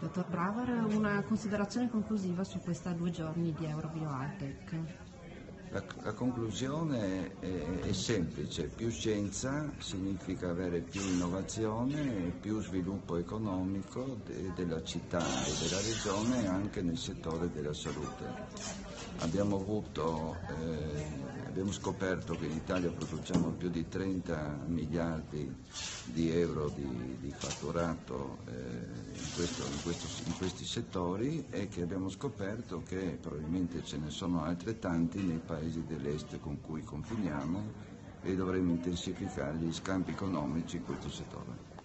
Dottor Braver, una considerazione conclusiva su questa due giorni di Eurobiohightech. La, la, conclusione è, è, semplice, più scienza significa avere più innovazione e più sviluppo economico de, della città e della regione anche nel settore della salute. Abbiamo, avuto, eh, abbiamo scoperto che in Italia produciamo più di 30 miliardi di euro di, di fatturato eh, in, questo, in, questo, in, questi settori e che abbiamo scoperto che probabilmente ce ne sono altrettanti nei paesi dell'est con cui confiniamo e dovremo intensificare gli scambi economici in questo settore.